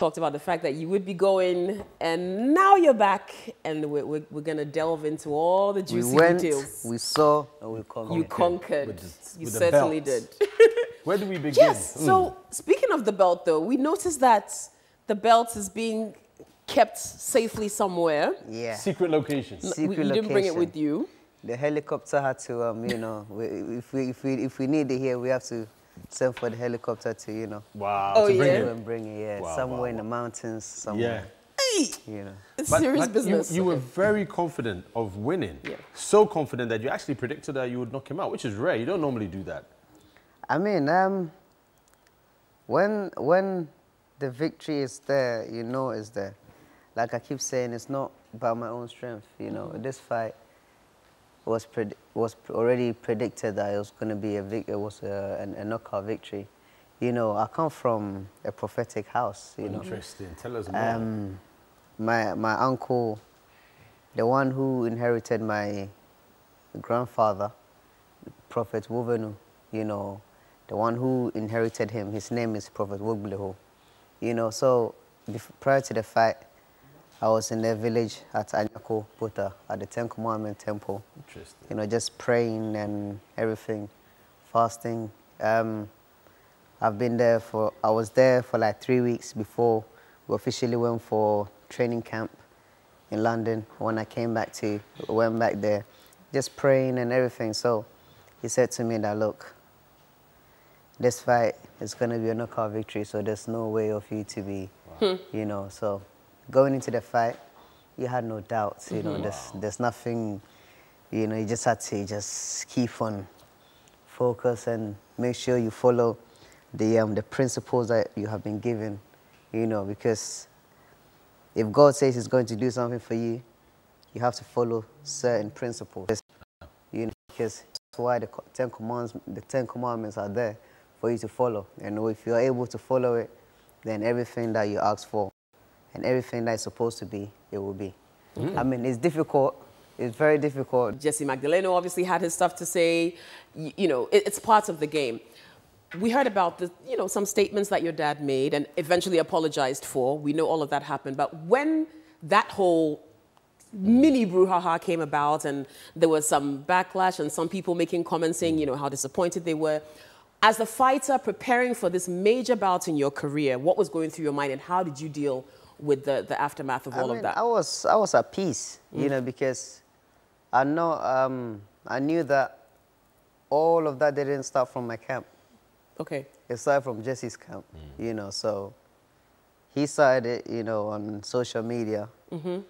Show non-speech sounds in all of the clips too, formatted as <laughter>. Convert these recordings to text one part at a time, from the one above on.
talked about the fact that you would be going, and now you're back, and we're, we're, we're going to delve into all the juicy we went, details. we saw, and we conquered. you conquered. With the- you with the certainly belt. did. <laughs> Where do we begin? yes. So speaking of the belt, though, we noticed that the belt is being kept safely somewhere. yeah. Secret locations. We- Secret you didn't bring it with you. The helicopter had to, um, you know, we, if we if we if we need it here, we have to send for the helicopter to, you know, Wow. Oh, to bring yeah. it. and bring it. Yeah, Wow, somewhere wow, in the mountains, somewhere. Hey, You know. it's But- serious but business. You, you were very confident of winning. Yeah. So confident that you actually predicted that you would knock him out, which is rare. You don't normally do that. I mean, um, when when the victory is there, you know it's there. Like I keep saying, it's not by my own strength. You know, this fight was was already predicted that it was going to be a vic- it was a, an- a knockout victory. You know, I come from a prophetic house. You know, Interesting. Tell us more. um, my my uncle, the one who inherited my grandfather, Prophet Wovenu, you know, the one who inherited him, his name is Prophet Wogbliho. You know, so prior to the fight, I was in the village at Anyako Puta at the Ten Commandment Temple Interesting. you know, just praying and everything, fasting. Um, I've been there for, I was there for like three weeks before we officially went for training camp in London. When I came back to, went back there, just praying and everything. So he said to me that, look, this fight is going to be a knockout victory, so there's no way of you to be, you know. So going into the fight, you had no doubts, you know, there's, there's nothing, you know, you just had to just keep on focus and make sure you follow the, um, the principles that you have been given, you know, because if God says He's going to do something for you, you have to follow certain principles. You know, because that's why the Ten Commandments, the Ten Commandments are there for you to follow. And if you're able to follow it, then everything that you ask for and everything that is supposed to be, it will be. Mm. I mean, it's difficult. It's very difficult. Jessie Magdaleno obviously had his stuff to say. You, you know, it, it's part of the game. We heard about the, you know, some statements that your dad made and eventually apologized for. We know all of that happened. But when that whole mini brouhaha came about and there was some backlash and some people making comments saying, you know, how disappointed they were. As a fighter preparing for this major bout in your career, what was going through your mind and how did you deal with the, the aftermath of I all mean, of that? I was I was at peace, you know, because I know um, I knew that all of that didn't start from my camp. Okay. It started from Jessie's camp, you know. So he started it, you know, on social media. Mhm.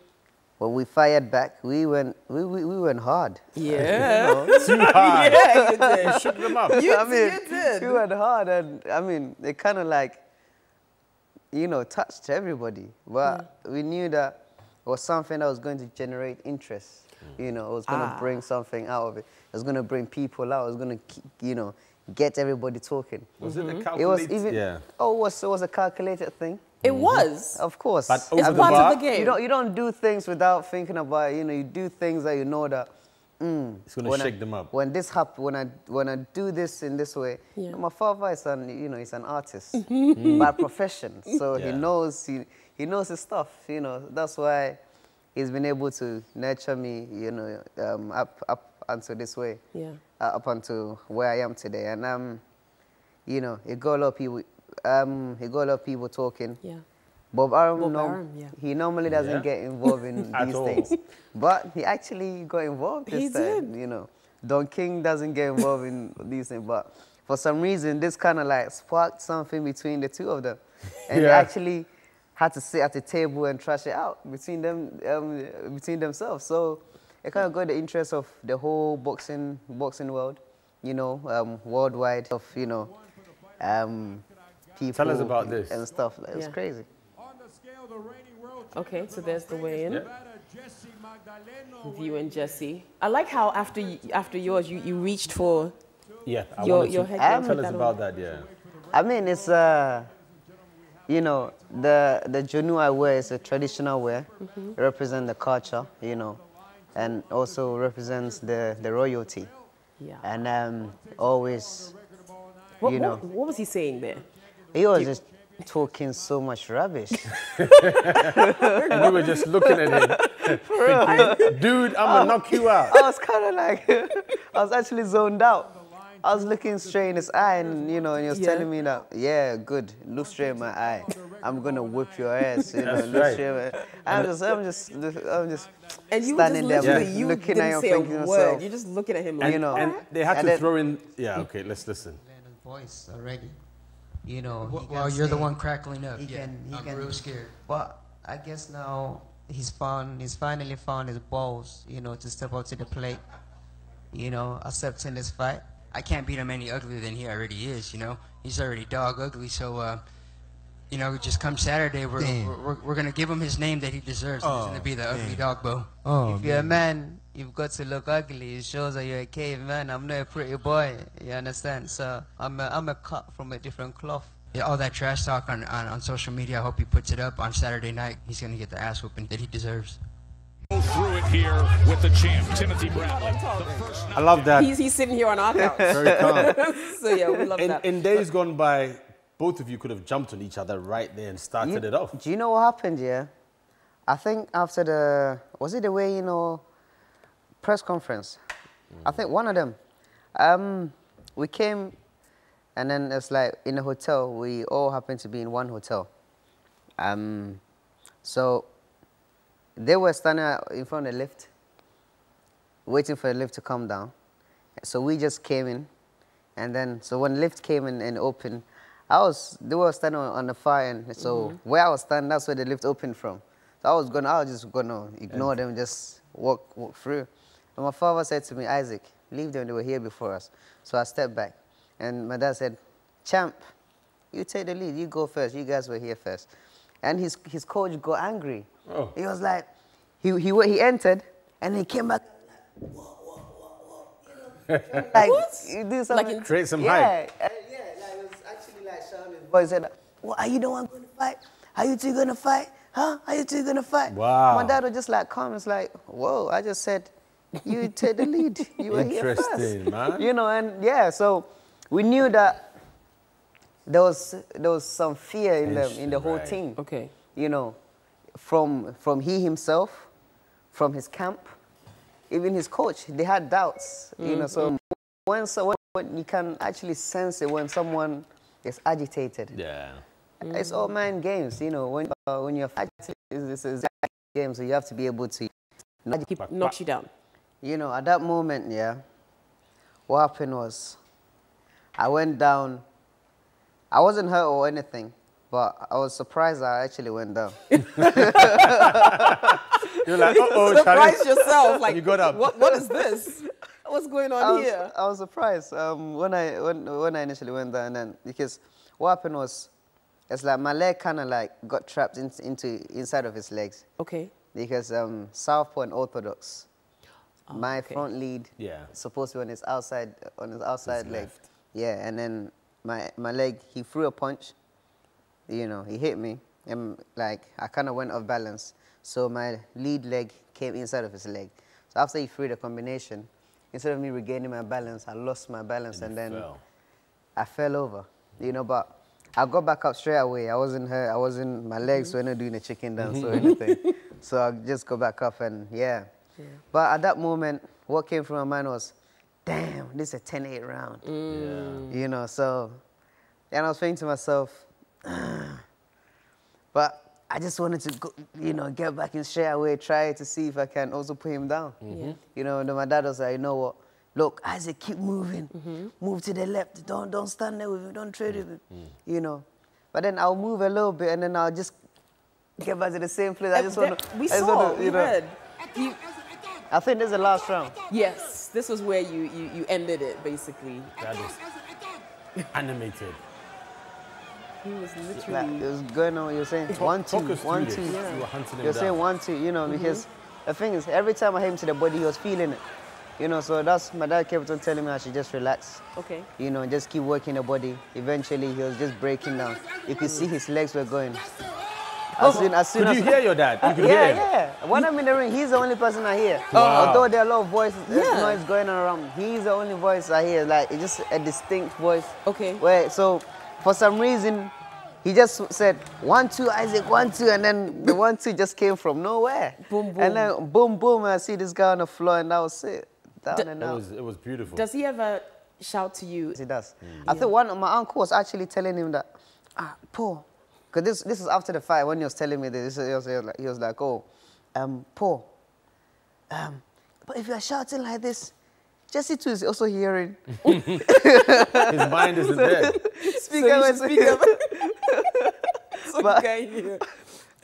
When we fired back, we went we, we, we went hard. <laughs> Yeah. <laughs> <laughs> Too hard. yeah, you did. You shook them up. You, I mean, you did. we went hard, and I mean, it kind of like, you know, touched everybody. But mm. we knew that it was something that was going to generate interest. Mm. You know, it was going to Ah. bring something out of it. It was going to bring people out. It was going to, you know, get everybody talking. Was it the mm-hmm. It was calculated? even. Yeah. Oh, it was, it was a calculated thing. It mm-hmm. was. Of course. But It's part bar, of the game. You don't, you don't do things without thinking about it. You know, you do things that you know that. Mm, It's gonna when I- shake them up. When this happen, when I when I do this in this way, Yeah. my father is an you know he's an artist by profession, so he knows he he knows his stuff. You know that's why he's been able to nurture me. You know um, up up until this way, Yeah. uh, up until where I am today, and um, you know it got a lot of people. Um, he got a lot of people talking. Yeah. Bob Arum, Bob no, Arum, yeah. he normally doesn't Yeah. get involved in <laughs> these all. things, but he actually got involved this He time. did. You know, Don King doesn't get involved in <laughs> these things, but for some reason, this kind of like sparked something between the two of them, and they actually had to sit at the table and trash it out between them, um, between themselves. So it kind of got the interest of the whole boxing boxing world, you know, um, worldwide of you know, um, people. Tell us about this. and stuff. It was crazy. Okay, so there's the weigh-in. Yeah. champion, Jessie you and Jessie. I like how after you, after yours, you, you reached for Yeah. I your, wanted your to- headband. Tell us that about on. that, yeah. I mean, it's uh, you know, the the junu I wear is a traditional wear, Mm-hmm. represent the culture, you know, and also represents the the royalty, Yeah. and um, always, What, you what, know. what was he saying there? he was just talking so much rubbish. <laughs> and you were just looking at him, <laughs> thinking, dude, I'm gonna knock you out. I was kind of like, <laughs> I was actually zoned out. I was looking straight in his eye, and you know, and he was Yeah. telling me that, yeah, good, look straight in my eye. I'm gonna whip your ass, you know, That's look right. straight. in my- I'm just, I'm just, I'm just And you were just standing there, literally, you looking didn't at him, say a thinking to word. myself, You're just looking at him like, And, You know, and they had to then- throw in. Yeah, okay, let's listen. Voice already. You know, Well, well, you're the one crackling up. He yeah, can, he I'm can, real scared. But I guess now he's found, he's finally found his balls, you know, to step up to the plate. You know, accepting this fight. I can't beat him any uglier than he already is. You know, he's already dog ugly. So, uh, you know, just come Saturday, we're, we're, we're, we're gonna give him his name that he deserves. he's gonna be the ugly dog, bo. Oh, if you're a man, you've got to look ugly. It shows that you're a caveman. I'm not a pretty boy. You understand? So I'm a, I'm a cut from a different cloth. Yeah, all that trash talk on, on, on social media. I hope he puts it up on Saturday night. He's gonna get the ass whooping that he deserves. Go through it here with the champ, Timothy Bradley. I love that. he's, he's sitting here on our couch. Very calm. <laughs> so yeah, we love in, that. in days gone by, both of you could have jumped on each other right there and started You- it off. Do you know what happened? Yeah, I think after the uh, was it the way you know press conference? I think one of them. Um, we came, and then it's like in a hotel. We all happened to be in one hotel. Um, so they were standing in front of the lift, waiting for the lift to come down. So we just came in, and then so when the lift came in and opened, I was they were standing on, on the far end. So where I was standing, that's where the lift opened from. So I was gonna, I was just gonna ignore them, just walk walk through. And my father said to me, Isaac, leave them. They were here before us. So I stepped back, and my dad said, Champ, you take the lead. You go first. You guys were here first. And his his coach got angry. Oh. He was like, he he he entered, and he came back. <laughs> like, you do something. in- Create some yeah, hype. uh, yeah, like it was actually like shouting. His voice said, "Well, are you the one going to fight? Are you two going to fight? Huh? Are you two going to fight?" Wow. My dad was just like calm. It's like, "Whoa!" I just said, "You take the lead. You were here first." Interesting, man. You know, and yeah, so we knew that there was there was some fear in them in the whole Right. team. okay. You know, from from he himself, from his camp, even his coach, they had doubts. You know, so when so when you can actually sense it when someone is agitated. Yeah. It's all mind games. You know, when uh, when you're agitated, it's, it's a game, so you have to be able to. not He knocks you down. You know, at that moment, yeah, what happened was I went down. I wasn't hurt or anything, but I was surprised I actually went down. <laughs> <laughs> You're like, uh oh, Surprise yourself. Like, You got up. What, what is this? What's going I on was, here? I was surprised um, when, I, when, when I initially went down, and then, because what happened was, it's like my leg kind of like got trapped in, into inside of his legs Okay. because um, Southpaw and Orthodox, Oh, my Oh, okay. front lead, Yeah. supposed to be on his outside on his outside leg. left. Yeah, and then my my leg, he threw a punch. You know, he hit me, and like I kind of went off balance. So my lead leg came inside of his leg. So after he threw the combination, instead of me regaining my balance, I lost my balance, and, you then fell. I fell over. You know, but I got back up straight away. I wasn't hurt. I wasn't. My legs mm-hmm. were not doing a chicken dance or <laughs> anything. So I just go back up and yeah. But at that moment, what came from my mind was, damn, this is a 10-8 round. Mm. You know, so and I was thinking to myself, <sighs> but I just wanted to go, you know, get back in straight away, try to see if I can also put him down. Mm-hmm. You know, and then my dad was like, you know what? Look, Isaac, keep moving. Mm-hmm. Move to the left. Don't don't stand there with him. Don't trade mm. with him. Mm. You know. But then I'll move a little bit and then I'll just get back to the same place. I just want to. we saw, we heard. You, I think this is the last round. yes, this was where you, you, you ended it, basically. That is animated. He was Like, literally. it was going on. You're saying <laughs> one, two, talk one, this. two. You were hunting him You're saying down. one, two. You know, because mm-hmm. the thing is, every time I hit him to the body, he was feeling it. You know, so that's my dad kept on telling me I should just relax. Okay. You know, just keep working the body. Eventually, he was just breaking down. You could see his legs were going. As soon, as soon Could as you hear your dad? You could yeah, hear him. yeah. When I'm in the ring, he's the only person I hear. Wow. Although there are a lot of voices, there's Yeah. noise going on around, he's the only voice I hear. Like it's just a distinct voice. Okay. Where so, for some reason, he just said one two Isaac one two, and then the one two just came from nowhere. Boom, boom. And then boom boom, I see this guy on the floor, and that was it. Down D- and It out. was, it was beautiful. Does he ever shout to you? He does. I think one of my uncle was actually telling him that, ah, Paul, because this this is after the fight when he was telling me this. He was, he was like, he was like, oh, um, Paul, um, but if you are shouting like this, Jessie too is also hearing. <laughs> His mind isn't there. <laughs> Speak So up you and should- speak up. <laughs> so But- you hear.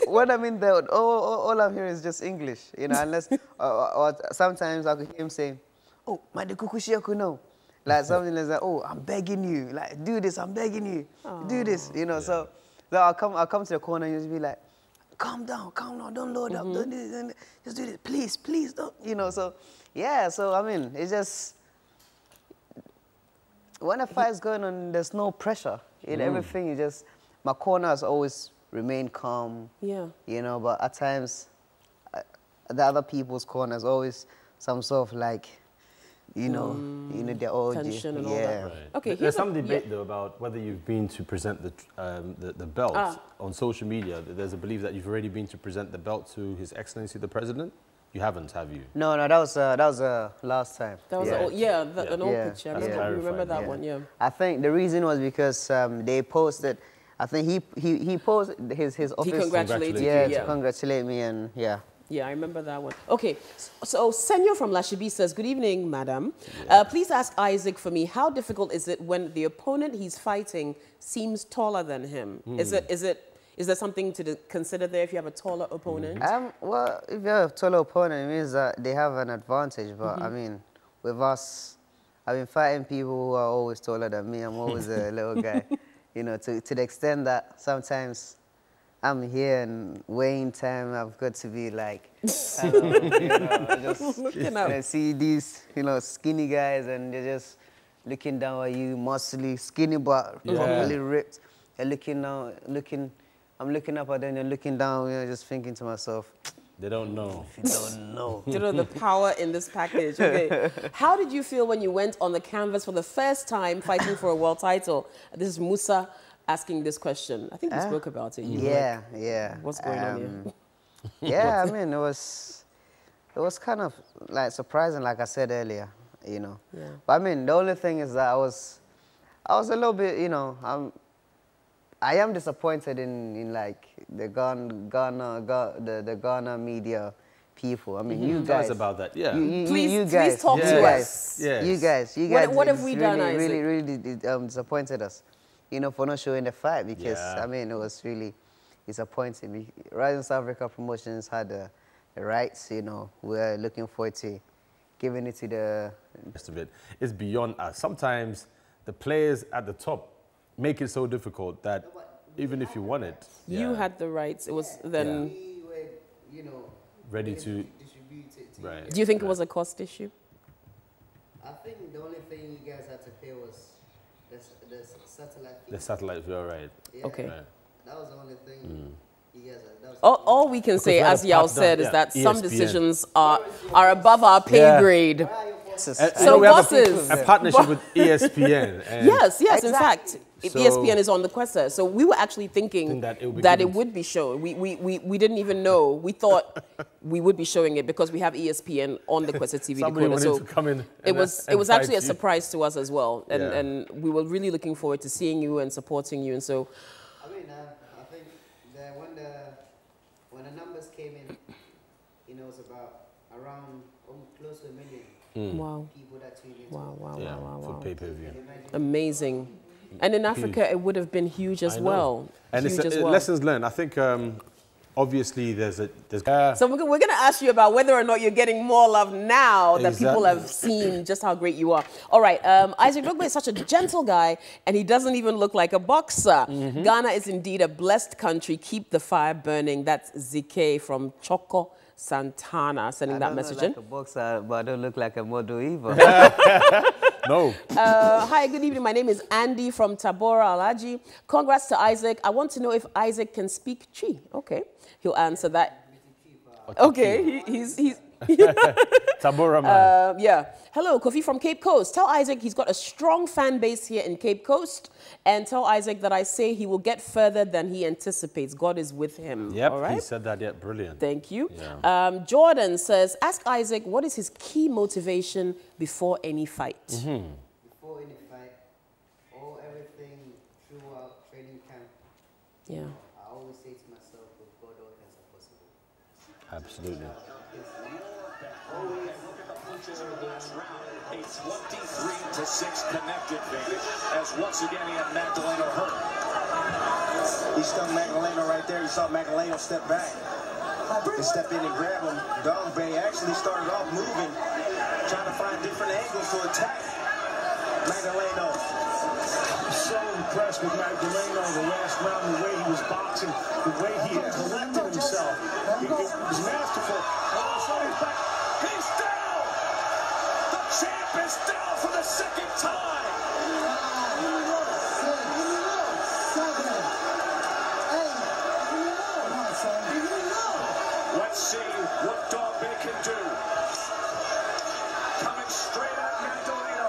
when I mean, in there, all, all, all I'm hearing is just English, you know, unless, or, or sometimes I could hear him saying, oh, my kukushiyaku no. Like something like that, oh, I'm begging you, like, do this, I'm begging you, do this, you know, so, so I'll come, I'll come to the corner and just be like, calm down, calm down, don't load up, don't do this, don't just do this, please, please, don't, you know, so, yeah, so, I mean, it's just, when a fight's going on, there's no pressure. In everything, you just, my corner has always remained calm. Yeah. You know, but at times, uh, the other people's corners always some sort of like, you know, you know, they're all just- Tension and all yeah. that. Right. Okay, There's here's a- some yeah. debate though about whether you've been to present the um, the, the belt Ah. on social media. There's a belief that you've already been to present the belt to His Excellency the President. You haven't, have you? No, no, that was uh, that was uh, last time. That was yeah. an old, yeah, the, Yeah. an old Yeah, picture. I that's remember, you remember clarified, that one, yeah. I think the reason was because um, they posted. I think he he he posted his his office. He congratulated you, yeah, yeah. to congratulate me and yeah. Yeah, I remember that one. Okay, so Senor from Lashibi says, Good evening, madam. Uh, please ask Isaac for me, how difficult is it when the opponent he's fighting seems taller than him? Is it is it is there something to consider there if you have a taller opponent? Um, well, if you have a taller opponent, it means that they have an advantage. But Mm-hmm. I mean, with us, I've been fighting people who are always taller than me. I'm always a little guy. <laughs> You know, to, to the extent that sometimes I'm here and weighing time, I've got to be like, I <laughs> know, you know, just <laughs> Looking up. and see these, you know, skinny guys and they're just looking down at you, muscly, skinny but Yeah. properly ripped. They're looking down, looking, I'm looking up at them, they're looking down, you know, just thinking to myself, They don't know. They don't know. <laughs> you know, the power in this package. Okay. How did you feel when you went on the canvas for the first time fighting for a world title? This is Musa asking this question. I think we Uh, spoke about it. You were Yeah, yeah. What's going on here? Um, <laughs> yeah, I mean, it was, it was kind of like surprising, like I said earlier, you know. Yeah. But I mean, the only thing is that I was, I was a little bit, you know, I'm, I am disappointed in, in like the Ghana, Ghana, Ga- the, the Ghana media people. I mean, you Tell guys. us about that. Yeah. You, you, you- Please- you please guys, talk you to us. Yes. You guys, you guys. what have we really, done, Really, Isaac? really, really um, disappointed us, you know, for not showing the fight because Yeah. I mean it was really disappointing. We- Rising South Africa Promotions had the, the rights, you know. We're looking forward to giving it to the. rest of it. it is beyond us. Sometimes the players at the top make it so difficult that even if you want it, You yeah, had the rights. It was then. We were, you know, ready to. distribute. Right. Do you think it was a cost issue? I think the only thing you guys had to pay was the, the satellite. The satellites were all right. Okay. right. That was the only thing mm. you guys had. That was All, all we can say, as a Yao partner, said, is yeah, that some decisions are, are above our pay Yeah. grade. And- So and we have a- A, partnership with ESPN. <laughs> And Yes, yes, in fact, if So- ESPN is on the Kwesé. So we were actually thinking Think that it would be that it would be shown. We, we, we, we didn't even know. We thought <laughs> we would be showing it because we have E ESPN on the Kwesé TV Somebody decoder. wanted So to come in it and- was it was actually a surprise to us as well, and Yeah. and we were really looking forward to seeing you and supporting you. And so I mean, uh, I think the, when the when the numbers came in, you know, it was about around um, close to a million wow, people that tuned in. wow, wow, yeah, wow, wow, for wow, pay per view. amazing. And in Africa, it would have been huge as well. And huge it's as a, well. lessons learned. I think um, obviously there's a there's uh, So we're, we're going to ask you about whether or not you're getting more love now that people have seen just how great you are. All right, um, Isaac Dogbe is such a gentle guy, and he doesn't even look like a boxer. Mm-hmm. Ghana is indeed a blessed country. Keep the fire burning. That's ZK from Choco Santana sending I that don't message look in. like a boxer, but I don't look like a model either. <laughs> no. Uh, hi, good evening. My name is Andy from Tabora Alaji. Congrats to Isaac. I want to know if Isaac can speak Twi. Okay, he'll answer that. Okay, he, he's, he's, <laughs> Tabora man. Um, yeah. Hello, Kofi from Cape Coast. Tell Isaac he's got a strong fan base here in Cape Coast. And tell Isaac that I say he will get further than he anticipates. God is with him. yep, All right. he said that. Yeah, brilliant. Thank you. Yeah. Um, Jordan says, ask Isaac what is his key motivation before any fight? Mm-hmm. Before any fight, or everything throughout training camp, Yeah. I always say to myself, with God, all things are possible. Absolutely. A 23 to 6 connect advantage as once again he had Magdaleno hurt. He stuck Magdaleno right there. You saw Magdaleno step back and step in and grab him. Dogbe actually started off moving, trying to find different angles to attack Magdaleno. So impressed with Magdaleno the last round, the way he was boxing, the way he had collected himself. It, it was masterful. And all of a sudden he's back. He's down! The champ is down for the second time! Let's see what Dogbe can do. Coming straight at Magdaleno.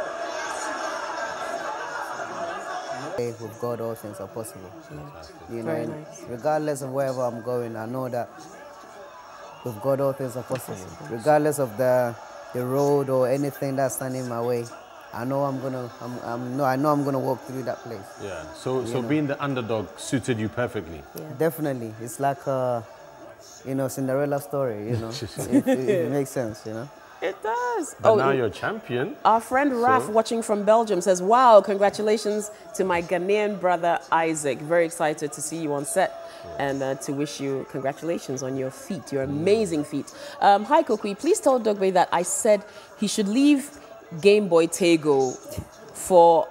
Hey, With God, all things are possible. You know, Very and nice. regardless of wherever I'm going, I know that with God, all things are possible. Regardless of the the road or anything that's standing in my way, I know I'm gonna. I'm, I'm no. I know I'm gonna walk through that place. Yeah. So, so being the underdog suited you perfectly. Definitely, it's like a, you know, Cinderella story. You know, <laughs> if, if it makes sense. You know. It does. But Oh, now you're a champion. Our friend Raf, So- watching from Belgium, says, Wow, congratulations to my Ghanaian brother Isaac. Very excited to see you on set and uh, to wish you congratulations on your feat, your amazing feat. Um, hi, Kokui. Please tell Dogbe that I said he should leave Game Boy Tego for.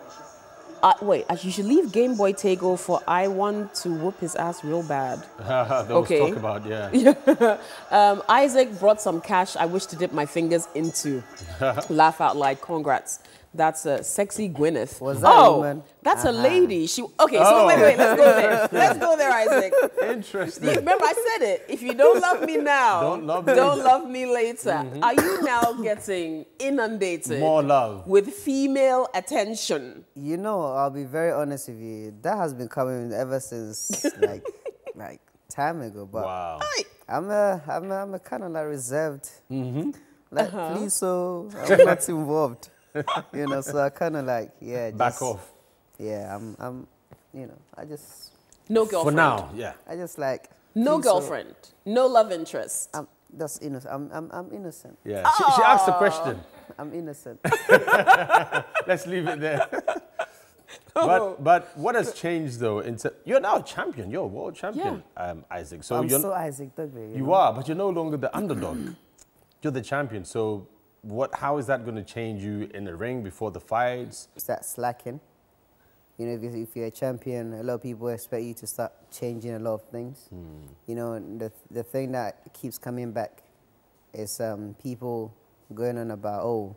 Uh, wait, you should leave Game Boy Tego for I want to whoop his ass real bad. <laughs> that Okay. was talk about, <laughs> yeah. Um, Isaac brought some cash I wish to dip my fingers into. <laughs> Laugh out loud. Congrats. That's a sexy Gwyneth. Was that a oh, woman? that's a Uh-huh. lady. She okay. So wait, wait. Let's go oh. there. Let's go there, Isaac. Interesting. You- Remember, I said it. If you don't love me now, Don't love me. don't love me later. Mm-hmm. Are you now getting inundated More love. with female attention? You know, I'll be very honest with you. That has been coming ever since <laughs> like like time ago. But Wow. I'm a I'm a, I'm a kind of like reserved. Mm-hmm. Like uh-huh. please, so I'm <laughs> not involved. <laughs> you know, so I kind of like yeah. Back off. Yeah, I'm I'm. You know, I just No girlfriend. For now, yeah. I just like No please, so- girlfriend. No love interest. I'm that's innocent. I'm I'm I'm innocent. Yeah. She, she asked the question. I'm innocent. <laughs> Let's leave it there. <laughs> but but what has changed though? Into, you're now a champion. You're a world champion, um, Isaac. So I'm you're so Isaac Dogbe. You, you know? are, but you're no longer the underdog. <clears throat> you're the champion. So what? How is that going to change you in the ring before the fights? start slacking. You know, if, you- if you're a champion, a lot of people expect you to start changing a lot of things. Hmm. You know, the, the thing that keeps coming back is um, people going on about, oh,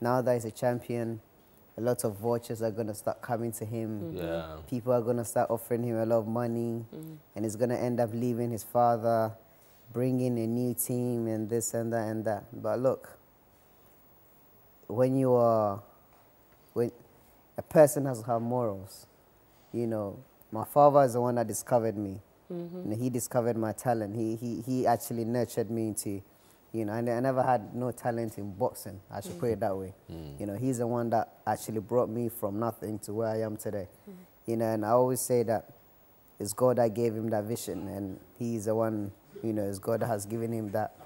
now that he's a champion, a lot of vouchers are going to start coming to him. Mm-hmm. Yeah. People are going to start offering him a lot of money, mm. and he's going to end up leaving his father, bringing a new team, and this and that and that. But look, when you are when a person has her morals, you know, my father is the one that discovered me. Mm-hmm. You know, he discovered my talent. He, he, he actually nurtured me into, you know, and I never had no talent in boxing. I should put it that way. Mm. You know, he's the one that actually brought me from nothing to where I am today. Mm. You know, and I always say that it's God that gave him that vision, and he's the one, you know, it's God that has given him that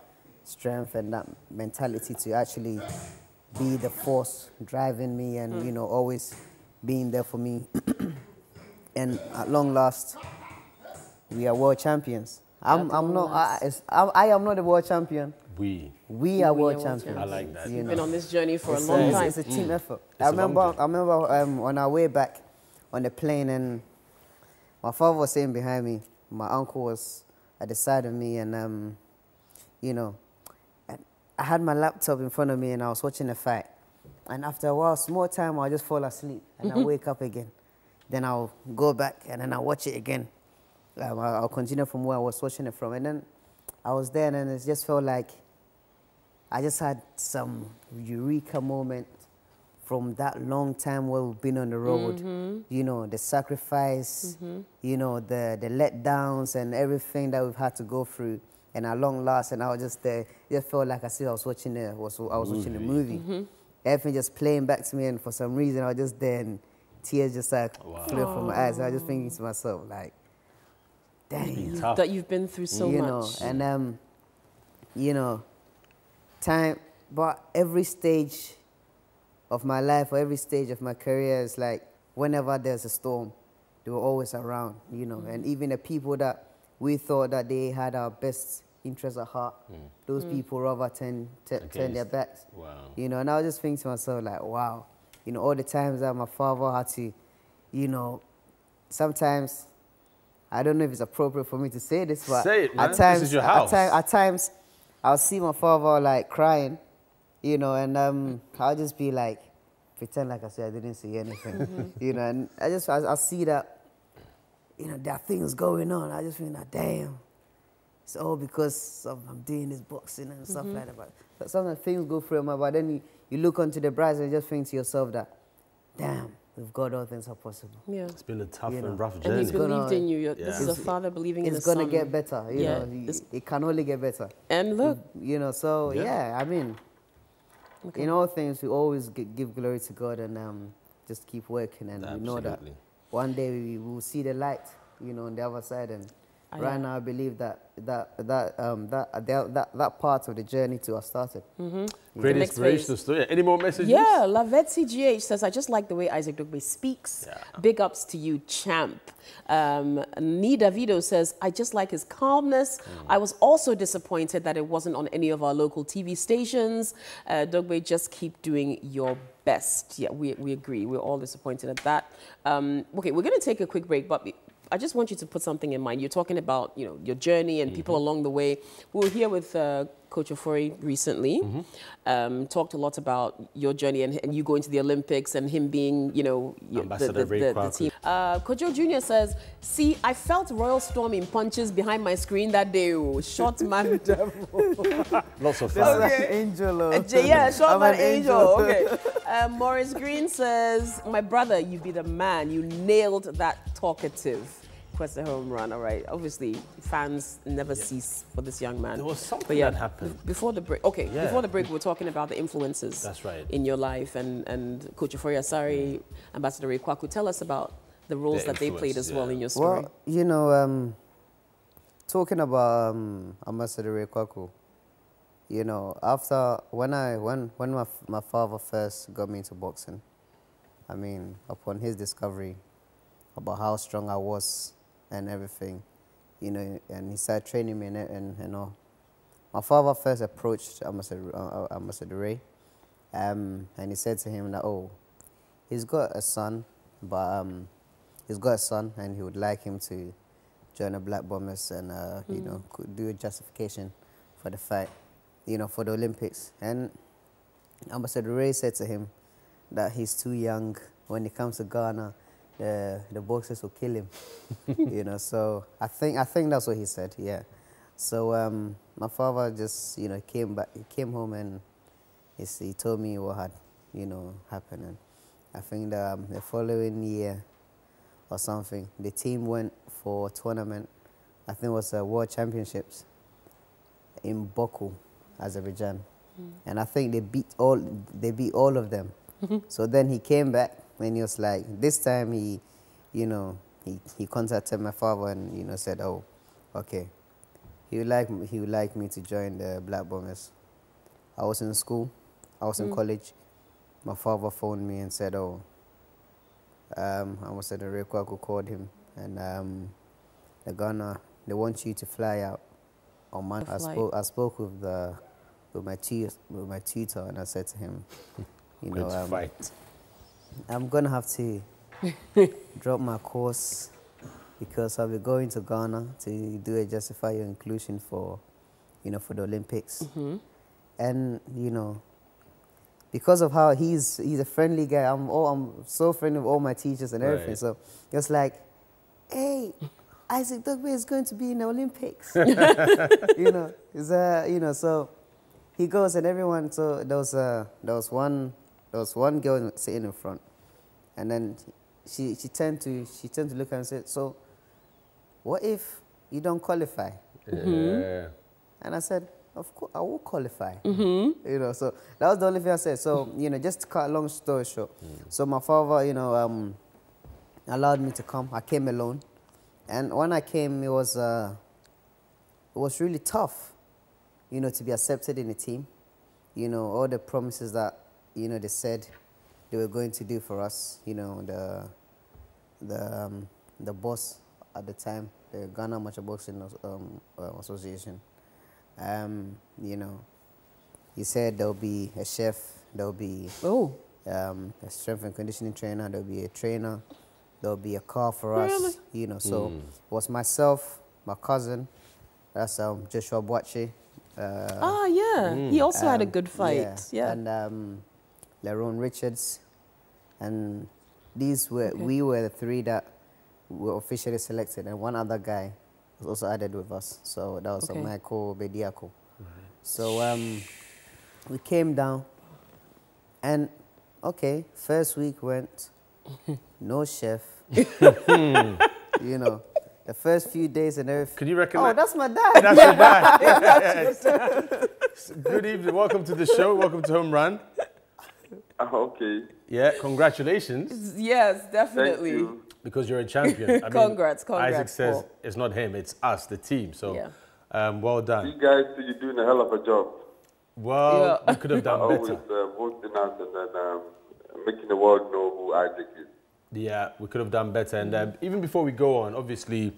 strength and that mentality to actually be the force driving me and, you know, always being there for me. <clears throat> and at long last, we are world champions. I'm, I'm not, I, it's- I, I am not the world champion. We. We are world world champions. I like that. you You've know. been on this journey for It's a long a, time. It's a team effort. It's I a long remember. I remember um, on our way back on the plane, and my father was sitting behind me. My uncle was at the side of me, and um, you know, and I had my laptop in front of me, and I was watching the fight. And after a while, small time, I'll just fall asleep, and I wake up again. Then I'll go back, and then I'll watch it again. Um, I'll continue from where I was watching it from, and then I was there, and it just felt like I just had some eureka moment from that long time where we've been on the road. Mm-hmm. You know, the sacrifice, you know, the, the letdowns and everything that we've had to go through. And I long last, and I was just there, just felt like I see I was watching a, was, I was watching a movie. Mm-hmm. Everything just playing back to me, and for some reason, I was just there, and tears just like flew from my eyes. And I was just thinking to myself, like, dang Tough. That you've been through so you much. know, and um, you know, time, but every stage of my life or every stage of my career is like whenever there's a storm, they were always around, you know, and even the people that we thought that they had our best interests at heart, hmm. those hmm. people rather turn, t- turn their backs. Wow. You know, and I was just thinking to myself, like, wow, you know, all the times that my father had to, you know, sometimes, I don't know if it's appropriate for me to say this, but Say it, man. at This times, is your at, house. ti- at times, I'll see my father like crying, you know, and um, I'll just be like, pretend like I said I didn't see anything, mm-hmm. <laughs> you know, and I just, I, I see that, you know, there are things going on. I just feel like, damn, it's all because of I'm doing this boxing and stuff like that. But, but sometimes things go through my, but then you, you look onto the bright and just think to yourself that, damn, with God all things are possible. Yeah. It's been a tough You know. and rough journey. And journey. he's gonna- believed in you. You're- This Yeah. is a father believing in It's his gonna get better, you Yeah, know. you- this- It can only get better. And look, You know, so Yeah. yeah, I mean, in all things, we always gi- give glory to God and um, just keep working. And we know that one day we will see the light, you know, on the other side. And I right am. now, I believe that that that um, that, that that that part of the journey to have started. Great The next inspirational story. Any more messages? Yeah, Lavette CGH says, I just like the way Isaac Dogbe speaks. Yeah. Big ups to you, champ. Um, Nida Vido says, I just like his calmness. I was also disappointed that it wasn't on any of our local TV stations. Uh, Dogbe, just keep doing your best. Yeah, we, we agree. We're all disappointed at that. Um, okay, we're going to take a quick break, but I just want you to put something in mind. You're talking about, you know, your journey and people along the way. We were here with uh, Coach Ofori recently. Um, talked a lot about your journey and, and you going to the Olympics and him being, you know, y- the, Ambassador the, the, the team. Uh, Coach Joe Jr. says, "See, I felt Royal Storm in punches behind my screen that day. Oh, shot man <laughs> devil. Lots of I'm fun. an angel. oh. Uh, yeah, shot I'm man an angel. angel. Okay. Uh, Morris Green says, "My brother, you be the man. You nailed that talkative." Kwesé home run. All right. Obviously, fans never cease for this young man. There was something But yeah, that happened. before the break. Okay, Yeah. before the break, we are talking about the influences. That's right. In your life, and and Coach Ofori Asare, Ambassador Ray Kwaku, tell us about the roles The that they played influence, as well in your story. Well, you know, um, talking about um, Ambassador Ray Kwaku, you know, after when I when when my my father first got me into boxing, I mean, upon his discovery about how strong I was and everything, you know, and he started training me and it- and and all. My father first approached Ambassador, uh, uh, Ambassador Ray, um, and he said to him that, oh, he's got a son, but um, he's got a son, and he would like him to join the Black Bombers and uh, you know could do a justification for the fight, you know, for the Olympics. And Ambassador Ray said to him that he's too young. When it comes to Ghana, the the boxers will kill him, <laughs> you know. So I think I think that's what he said. Yeah. So um, my father just you know came back, he came home and he, he told me what had you know happened. And I think that um, the following year or something, the team went for a tournament. I think it was a World Championships in Baku, Azerbaijan, and I think they beat all they beat all of them. <laughs> so then he came back and he was like, this time he, you know, he, he contacted my father and you know said, oh, okay, he would like me- he would like me to join the Black Bombers. I was in school, I was in college. My father phoned me and said, oh, um, I was at the Ray Kwaku called him and um, the Ghana, they want you to fly out on Monday. I spoke, I spoke with the with my tutor, with my tutor, and I said to him, <laughs> you know, Going um, fight. I'm gonna have to <laughs> drop my course because I'll be going to Ghana to do a justify your inclusion for, you know, for the Olympics. And you know, because of how he's he's a friendly guy, I'm all I'm so friendly with all my teachers and everything. So it's like, hey, Isaac Dogbe is going to be in the Olympics. <laughs> you know, is uh, you know, so he goes and everyone. So there was uh, there was one there was one girl sitting in front, and then she she turned to she turned to look and said, "So, what if you don't qualify?" Yeah. And I said, of course, I will qualify. Mhm. You know, so that was the only thing I said. So, you know, just to cut a long story short. So my father, you know, um, allowed me to come. I came alone. And when I came, it was, uh, it was really tough, you know, to be accepted in the team. You know, all the promises that, you know, they said they were going to do for us, you know, the, the, um, the boss at the time, the Ghana Amateur Boxing um, uh, Association, um, you know, he said there'll be a chef, there'll be Oh, um, a strength and conditioning trainer, there'll be a trainer, there'll be a car for us, you know. So it was myself, my cousin, that's um, Joshua Buatsi. Uh, ah, yeah. He also had a um, good fight. Yeah. And um, Leron Richards. And these were, we were the three that were officially selected. And one other guy was also added with us. So that was Okay. Michael Bediako. So um, we came down. And okay, first week went, <laughs> no chef. <laughs> you know, the first few days and everything. Can you Oh, recognize? that's my dad. That's your <laughs> dad. Good evening. Welcome to the show. Welcome to Home Run. Oh, <laughs> okay. Yeah, congratulations yes, Thank definitely. you. because you're a champion. <laughs> I mean, Congrats, congrats, Isaac says Paul. it's not him, it's us, the team. So, Yeah. um, well done. You guys, you're doing a hell of a job. Well, Yeah. we could have <laughs> done Always better. uh, hosting us and then um, making the world know who Isaac is. Yeah, we could have done better. And um, even before we go on, obviously,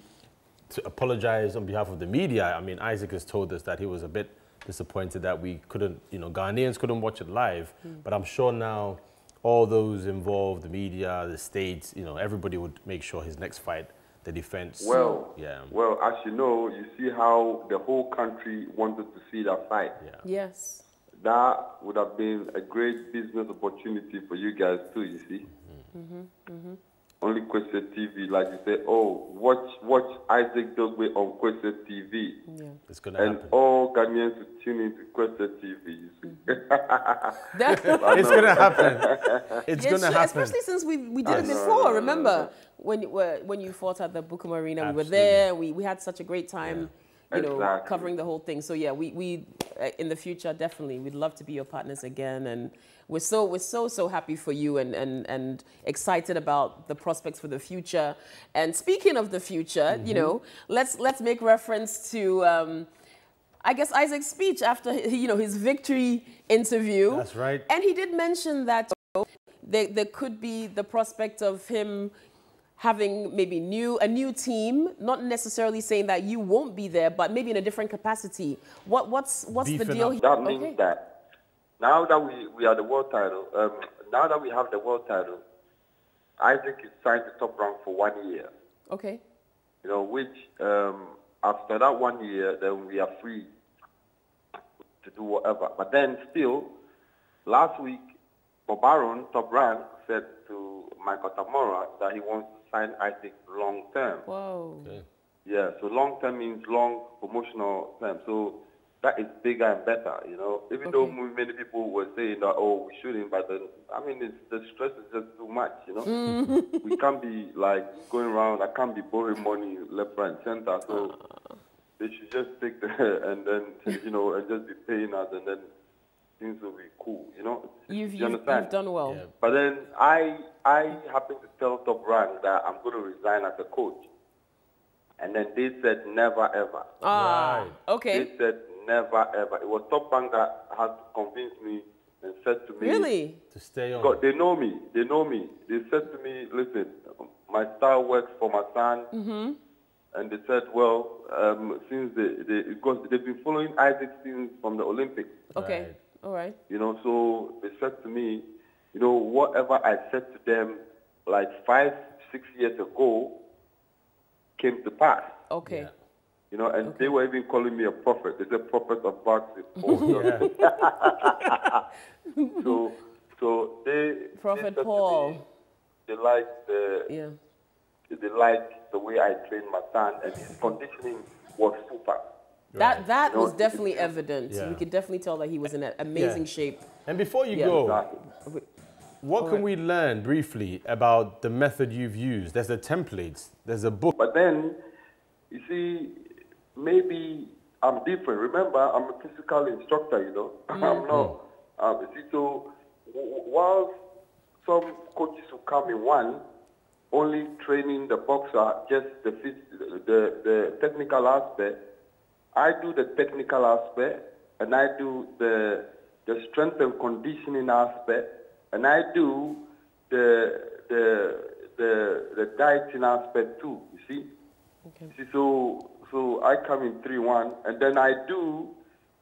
to apologize on behalf of the media. I mean, Isaac has told us that he was a bit disappointed that we couldn't, you know, Ghanaians couldn't watch it live. But I'm sure now all those involved, the media, the states, you know, everybody would make sure his next fight, the defense. Well, yeah, well, as you know, you see how the whole country wanted to see that fight. yeah. Yes. That would have been a great business opportunity for you guys too. You see. Mm-hmm. Mm-hmm. Only Kwesé TV, like you say, oh, watch watch Isaac Dogbe on Kwesé TV, Yeah. It's gonna happen. and happen. all Ghanaians will tune into Kwesé TV. You see. <laughs> <laughs> It's gonna happen. <laughs> It's Yeah, gonna sure, happen. Especially since we, we did it before. Remember when you were when you fought at the Bukum Arena? We were there. We, we had such a great time, you know, Exactly. covering the whole thing. So yeah, we, we uh, in the future definitely we'd love to be your partners again, and we're so we're so so happy for you and and and excited about the prospects for the future. And speaking of the future, you know, let's let's make reference to. Um, I guess Isaac's speech after <laughs> you know his victory interview. That's right. And he did mention that you know, there, there could be the prospect of him having maybe new a new team, not necessarily saying that you won't be there, but maybe in a different capacity. What what's what's the deal? up. here? That means Okay. that now that we, we are the world title, um, now that we have the world title, Isaac is signed to Top Rank for one year. Okay. You know, which um, after that one year, then we are free to do whatever. But then still, last week, Bob Arum, Top Rank, said to Michael Tamora that he wants to sign Isaac long term. Whoa. Okay. Yeah, so long term means long promotional term. So that is bigger and better, you know. Even though many people were saying that, oh, we shouldn't, but then, I mean, it's, the stress is just too much, you know. we can't be like going around, I can't be borrowing money left, right, and center. So they should just take the, <laughs> and then, you know, and just be paying us and then things will be cool, you know. You've, You you've, understand? you've done well. Yeah. But then I I happened to tell Top Rank that I'm going to resign as a coach. And then they said never ever. Ah. Right. Okay. They said never ever. It was Top Rank that had convinced me and said to me, Really? To stay on. God, they know me. They know me. They said to me, listen, my style works for my son. Mm-hmm. And they said, well, um, since they, they, because they've been following Isaac since from the Olympics. Okay. Right. All right. You know, so they said to me, you know, whatever I said to them like five, six years ago came to pass. Okay. Yeah. You know, and they were even calling me a prophet. They said prophet of boxing. <laughs> Oh, <laughs> so, so they Prophet they said Paul. me, they liked the Yeah. they liked the way I trained my son, and his conditioning was super. That that You know, was definitely evident. Yeah. We could definitely tell that he was in a- amazing Yeah. shape. And before you Yeah. go, Exactly. what can Alright. we learn briefly about the method you've used? There's the templates, there's a book. But then, you see, maybe I'm different. Remember, I'm a physical instructor, you know. <laughs> I'm not. Um, see, so while some coaches will come in one, only training the boxer, just the, the, the technical aspect, I do the technical aspect, and I do the, the strength and conditioning aspect, and I do the, the, the, the dieting aspect too, you see. Okay. See, so so I come in three one, and then I do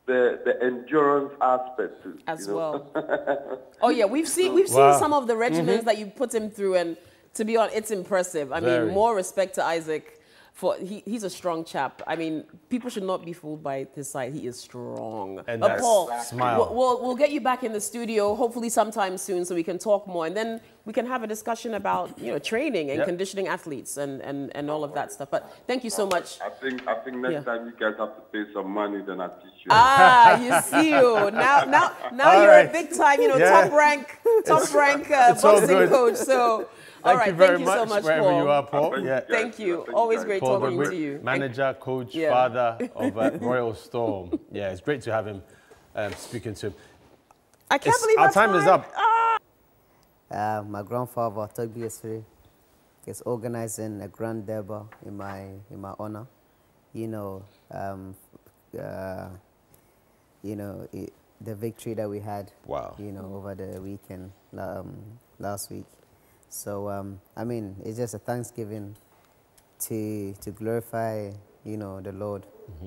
the the endurance aspect too. As you know? well. <laughs> Oh yeah, we've seen we've Wow. seen some of the regimens mm-hmm. that you put him through, and to be honest, it's impressive. I Very. mean, more respect to Isaac. For he, he's a strong chap. I mean, people should not be fooled by his side. He is strong. And but that Paul, smile. We'll, we'll we'll get you back in the studio hopefully sometime soon, so we can talk more, and then we can have a discussion about you know training and Yep. conditioning athletes and, and and all of that stuff. But thank you so much. I think I think next Yeah. time you guys have to pay some money, then I'll teach you. Ah, you <laughs> see you. Now now now All you're right. a big time, you know, Yeah. top rank, top rank uh, boxing coach. So all Thank right, you very thank you much, so much, wherever Paul. you are, Paul. Thank Yeah. Thank you. Thank Always guys. great Paul talking Goodwin, to you. manager, <laughs> coach, Yeah. father <laughs> of uh, Royal Storm. Yeah, it's great to have him um, speaking to him. I can't It's- believe our our time is up. Uh, my grandfather, Togbi Esri, is organizing a grand derby in my in my honor. You know, um, uh, you know it, the victory that we had. Wow. You know, over the weekend um, last week. So um, I mean, it's just a Thanksgiving to to glorify you know the Lord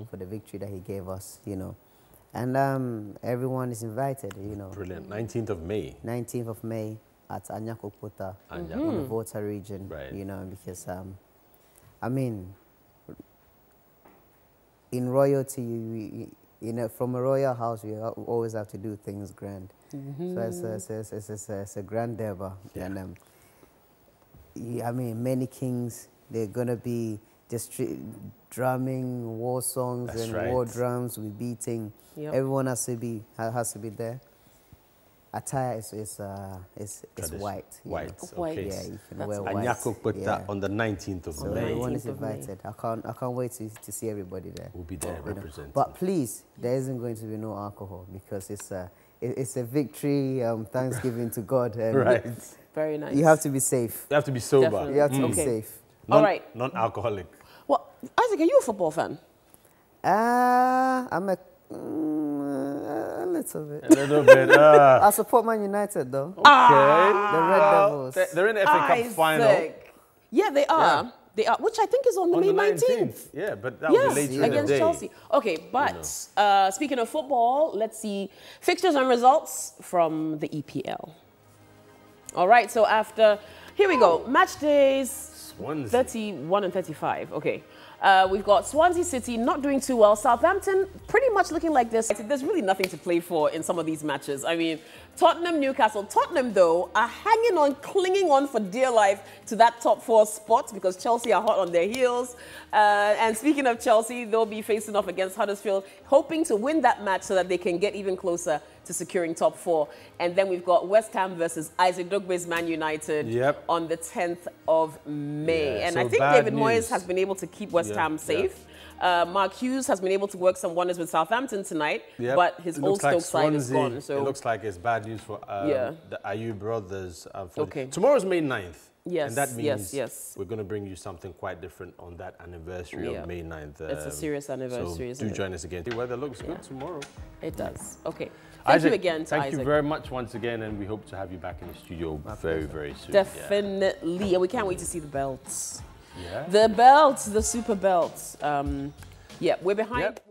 for the victory that He gave us. You know, and um, everyone is invited. You know, Brilliant. 19th of May. 19th of May at Anyakokota Anyako. in the Volta region. Right. You know, because um, I mean, in royalty, you, you, you know, from a royal house, we always have to do things grand. So it's a, it's, a, it's, a, it's, a, it's a grand derby, and um, yeah, I mean, many kings they're gonna be just tri- drumming war songs That's and right. war drums. We beating. Yep. Everyone has to be has to be there. Attire is is uh, is, is white. White. know. Okay. Yeah, you can That's wear nice. white. Anyako Kweta yeah. on the 19th of So May. everyone is 19th of May. invited. I can't I can't wait to, to see everybody there. We'll be there you know. representing. But please, there isn't going to be no alcohol because it's a it- it's a victory. Um, Thanksgiving to God. <laughs> And Right. Very nice. You have to be safe. You have to be sober. Definitely. You have to Mm. be Okay. safe. All Non- right. Non-alcoholic. Well, Isaac, are you a football fan? Ah, I'm a mm, a little bit. A little bit. Uh, <laughs> I support Man United though. okay. The Red Devils. They- They're in the FA Cup final Yeah, they are. Yeah. They are, which I think is on the on May the 19th. 19th. Yeah, but that will Yes, be later in the against day. Chelsea. Okay, but uh, speaking of football, let's see fixtures and results from the EPL. All right, so after, here we go, match days Swansea. 31 and 35. Okay. Uh, we've got Swansea City not doing too well. Southampton pretty much looking like this. There's really nothing to play for in some of these matches. I mean, Tottenham, Newcastle. Tottenham, though, are hanging on, clinging on for dear life to that top four spot because Chelsea are hot on their heels. Uh, and speaking of Chelsea, they'll be facing off against Huddersfield, hoping to win that match so that they can get even closer to securing top four. And then we've got West Ham versus Isaac Dogbe's Man United Yep. on the 10th of May. Yeah, and so I think David news. Moyes has been able to keep West Yeah, Ham yeah. safe. Uh, Mark Hughes has been able to work some wonders with Southampton tonight, Yep. but his old like Stoke side is gone. So it looks like it's bad news for um, Yeah. the Ayew brothers. Uh, for Okay. Tomorrow's May 9th. Yes, And that yes, means yes. we're going to bring you something quite different on that anniversary Yeah. of May 9th. It's a serious anniversary, So do it? join us again. The weather looks good tomorrow. it does. Okay. Thank Isaac, you again Thank Isaac. you very much once again, and we hope to have you back in the studio very, very soon. Yeah. Definitely. And we can't wait to see the belts. Yeah. The belts, the super belts. Um, yeah, we're behind. Yep.